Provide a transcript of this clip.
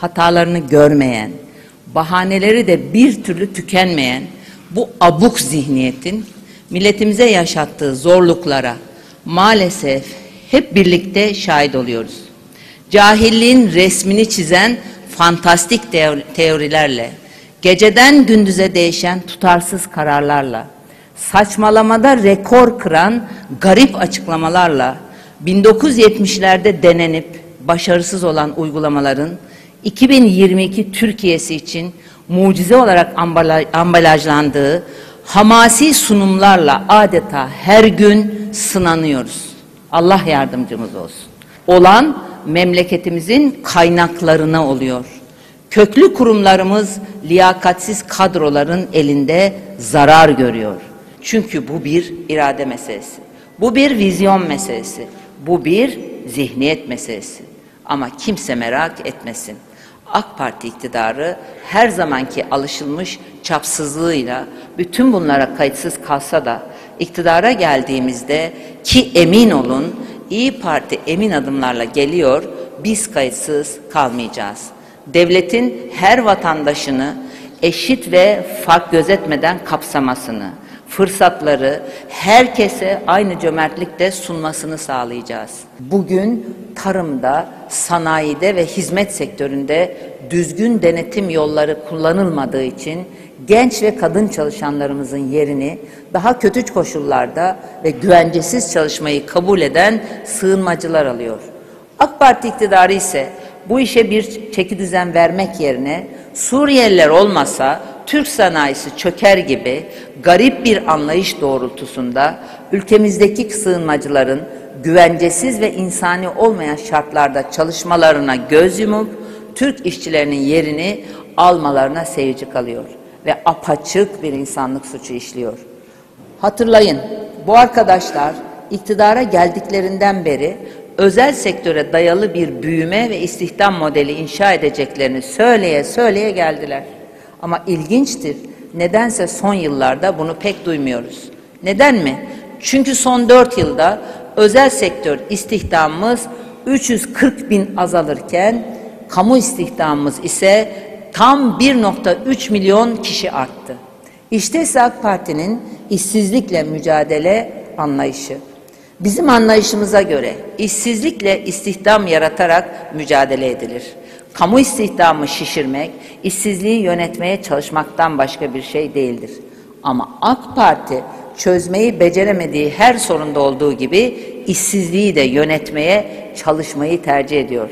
hatalarını görmeyen, bahaneleri de bir türlü tükenmeyen bu abuk zihniyetin milletimize yaşattığı zorluklara maalesef hep birlikte şahit oluyoruz. Cahilliğin resmini çizen fantastik teo- teorilerle, geceden gündüze değişen tutarsız kararlarla, saçmalamada rekor kıran garip açıklamalarla 1970'lerde denenip başarısız olan uygulamaların 2022 Türkiye'si için mucize olarak ambala- ambalajlandığı hamasi sunumlarla adeta her gün sınanıyoruz. Allah yardımcımız olsun. Olan memleketimizin kaynaklarına oluyor. Köklü kurumlarımız liyakatsiz kadroların elinde zarar görüyor. Çünkü bu bir irade meselesi. Bu bir vizyon meselesi. Bu bir zihniyet meselesi. Ama kimse merak etmesin. AK Parti iktidarı her zamanki alışılmış çapsızlığıyla bütün bunlara kayıtsız kalsa da iktidara geldiğimizde ki emin olun İyi Parti emin adımlarla geliyor, biz kayıtsız kalmayacağız. Devletin her vatandaşını eşit ve fark gözetmeden kapsamasını, fırsatları herkese aynı cömertlikte sunmasını sağlayacağız. Bugün tarımda, sanayide ve hizmet sektöründe düzgün denetim yolları kullanılmadığı için genç ve kadın çalışanlarımızın yerini daha kötü koşullarda ve güvencesiz çalışmayı kabul eden sığınmacılar alıyor. AK Parti iktidarı ise bu işe bir çeki düzen vermek yerine Suriyeliler olmasa Türk sanayisi çöker gibi garip bir anlayış doğrultusunda ülkemizdeki sığınmacıların güvencesiz ve insani olmayan şartlarda çalışmalarına göz yumup Türk işçilerinin yerini almalarına seyirci kalıyor ve apaçık bir insanlık suçu işliyor. Hatırlayın, bu arkadaşlar iktidara geldiklerinden beri özel sektöre dayalı bir büyüme ve istihdam modeli inşa edeceklerini söyleye söyleye geldiler. Ama ilginçtir, nedense son yıllarda bunu pek duymuyoruz. Neden mi? Çünkü son dört yılda özel sektör istihdamımız 340 bin azalırken kamu istihdamımız ise tam 1.3 milyon kişi arttı. İşte ise AK Parti'nin işsizlikle mücadele anlayışı. Bizim anlayışımıza göre işsizlikle istihdam yaratarak mücadele edilir. Kamu istihdamı şişirmek, işsizliği yönetmeye çalışmaktan başka bir şey değildir. Ama AK Parti çözmeyi beceremediği her sorunda olduğu gibi işsizliği de yönetmeye çalışmayı tercih ediyor.